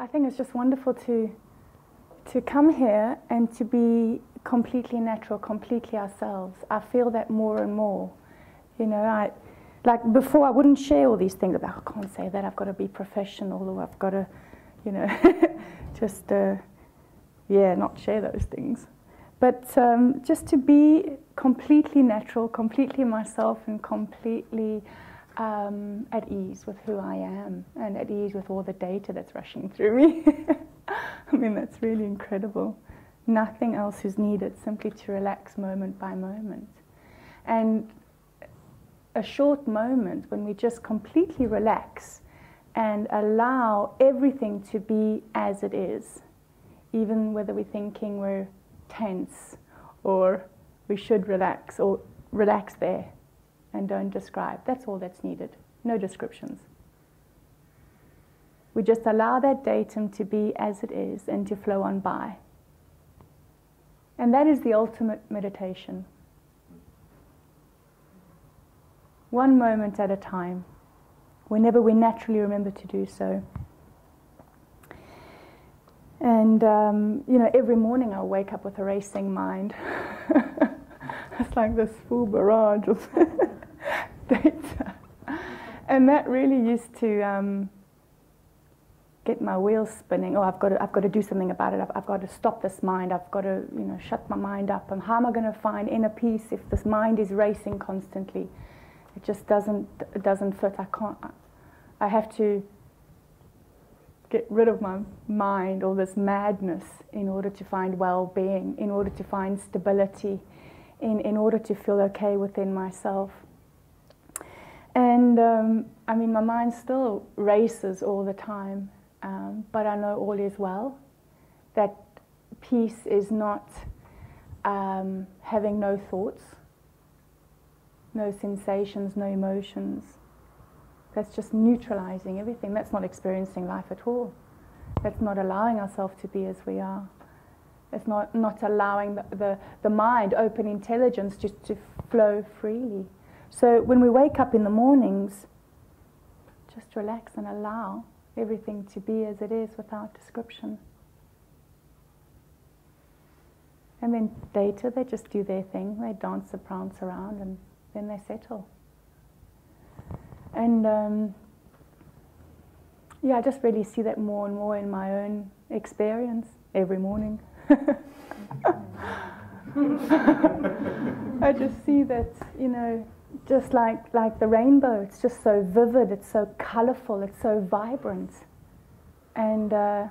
I think it's just wonderful to to come here and to be completely natural, completely ourselves. I feel that more and more. You know, I like before I wouldn't share all these things about I can't say that I've got to be professional or I've got to, you know, just uh, yeah, not share those things. But um, just to be completely natural, completely myself, and completely um, at ease with who I am and at ease with all the data that's rushing through me. I mean, that's really incredible. Nothing else is needed, simply to relax moment by moment. And a short moment when we just completely relax and allow everything to be as it is, even whether we're thinking we're tense or we should relax or relax there and don't describe. That's all that's needed. No descriptions. We just allow that datum to be as it is and to flow on by. And that is the ultimate meditation. One moment at a time, whenever we naturally remember to do so. And, um, you know, every morning I'll wake up with a racing mind. it's like this full barrage of And that really used to um, get my wheels spinning. Oh, I've got to, I've got to do something about it. I've, I've got to stop this mind. I've got to, you know, shut my mind up. And how am I going to find inner peace if this mind is racing constantly? It just doesn't, it doesn't fit. I can't. I have to get rid of my mind, all this madness, in order to find well-being, in order to find stability, in, in order to feel okay within myself. And um, I mean, my mind still races all the time, um, but I know all is well. That peace is not um, having no thoughts, no sensations, no emotions. That's just neutralizing everything. That's not experiencing life at all. That's not allowing ourselves to be as we are. It's not, not allowing the, the, the mind, open intelligence, just to flow freely. So when we wake up in the mornings, just relax and allow everything to be as it is without description. And then later they just do their thing, they dance and prance around and then they settle. And um, yeah, I just really see that more and more in my own experience every morning. I just see that, you know, just like, like the rainbow, it's just so vivid, it's so colorful, it's so vibrant. And uh,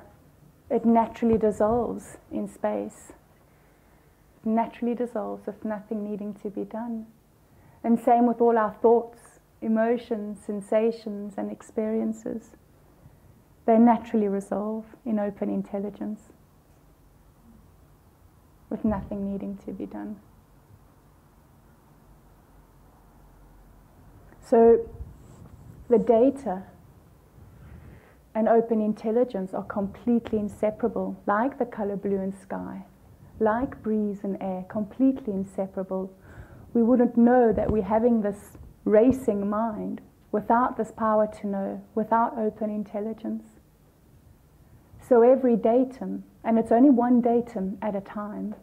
it naturally dissolves in space. Naturally dissolves with nothing needing to be done. And same with all our thoughts, emotions, sensations, and experiences. They naturally resolve in open intelligence with nothing needing to be done. So the data and open intelligence are completely inseparable, like the color blue and sky, like breeze and air, completely inseparable. We wouldn't know that we're having this racing mind without this power to know, without open intelligence. So every datum, and it's only one datum at a time,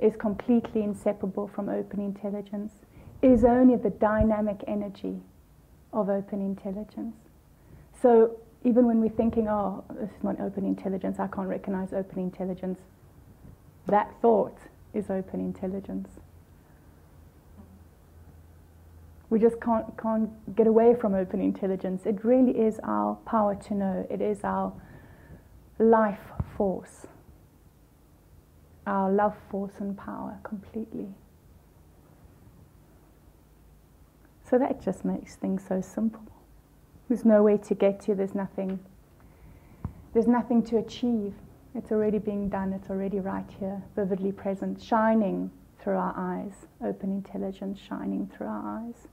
is completely inseparable from open intelligence, is only the dynamic energy of open intelligence. So even when we're thinking, oh, this is not open intelligence, I can't recognize open intelligence, that thought is open intelligence. We just can't, can't get away from open intelligence. It really is our power to know. It is our life force, our love force and power completely. So that just makes things so simple. There's no way to get to, there's nothing, there's nothing to achieve. It's already being done, it's already right here, vividly present, shining through our eyes, open intelligence shining through our eyes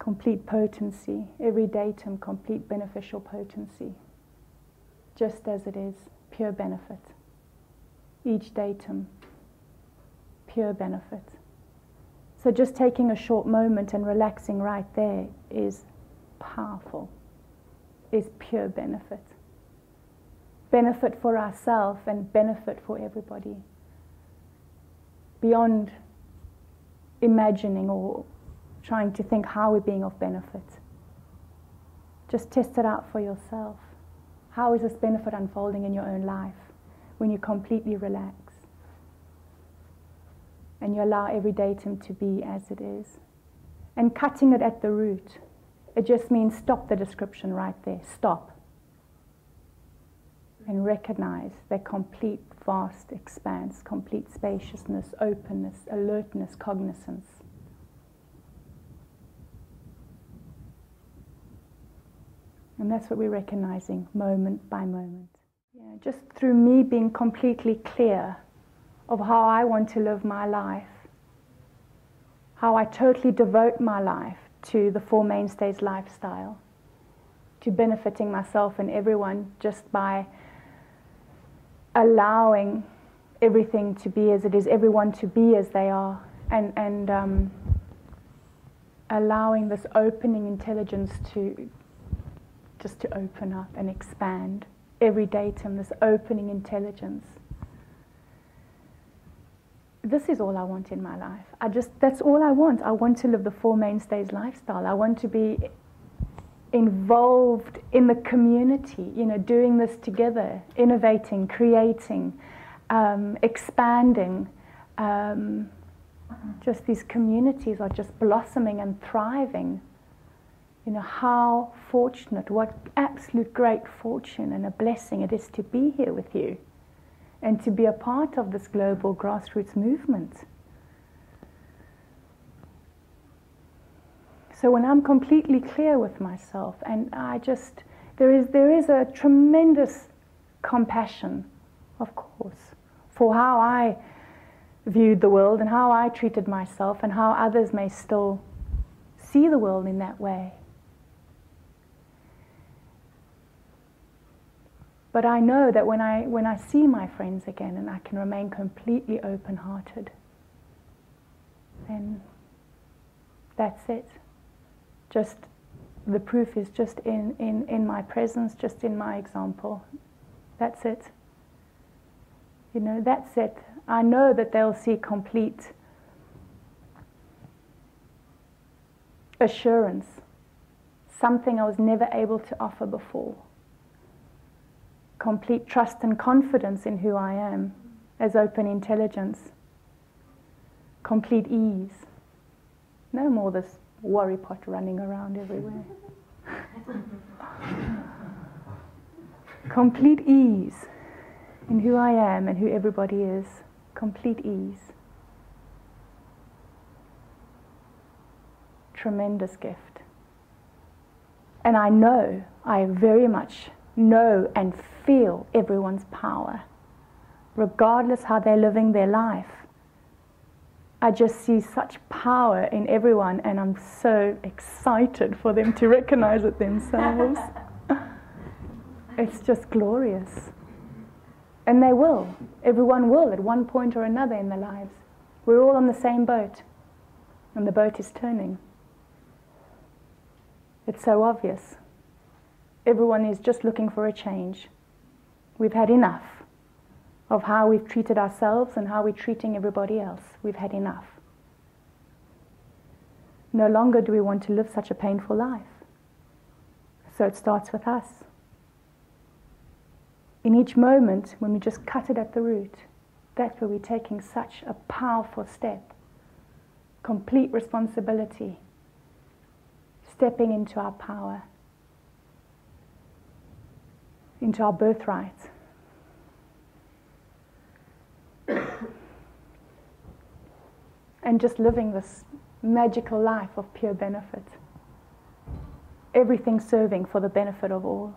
complete potency, every datum, complete beneficial potency, just as it is, pure benefit. Each datum, pure benefit. So just taking a short moment and relaxing right there is powerful. is pure benefit. Benefit for ourselves and benefit for everybody. Beyond imagining or trying to think how we're being of benefit. Just test it out for yourself. How is this benefit unfolding in your own life when you completely relax and you allow every datum to be as it is? And cutting it at the root, it just means stop the description right there. Stop. And recognize that complete, vast expanse, complete spaciousness, openness, alertness, cognizance. And that's what we're recognizing moment by moment. Yeah, just through me being completely clear of how I want to live my life, how I totally devote my life to the Four Mainstays lifestyle, to benefiting myself and everyone just by allowing everything to be as it is, everyone to be as they are, and, and um, allowing this opening intelligence to, just to open up and expand every datum, this opening intelligence. This is all I want in my life. I just, that's all I want. I want to live the Four Mainstays lifestyle. I want to be involved in the community, you know, doing this together, innovating, creating, um, expanding. Um, just these communities are just blossoming and thriving you know, how fortunate, what absolute great fortune and a blessing it is to be here with you and to be a part of this global grassroots movement. So when I'm completely clear with myself and I just, there is, there is a tremendous compassion, of course, for how I viewed the world and how I treated myself and how others may still see the world in that way. But I know that when I, when I see my friends again and I can remain completely open hearted, then that's it. Just the proof is just in, in, in my presence, just in my example. That's it. You know, that's it. I know that they'll see complete assurance, something I was never able to offer before complete trust and confidence in who I am as open intelligence, complete ease. No more this worry pot running around everywhere. complete ease in who I am and who everybody is. Complete ease. Tremendous gift. And I know, I very much know and feel everyone's power, regardless how they're living their life. I just see such power in everyone, and I'm so excited for them to recognize it themselves. it's just glorious. And they will. Everyone will at one point or another in their lives. We're all on the same boat, and the boat is turning. It's so obvious. Everyone is just looking for a change. We've had enough of how we've treated ourselves and how we're treating everybody else. We've had enough. No longer do we want to live such a painful life. So it starts with us. In each moment, when we just cut it at the root, that's where we're taking such a powerful step. Complete responsibility. Stepping into our power into our birthright. and just living this magical life of pure benefit. Everything serving for the benefit of all.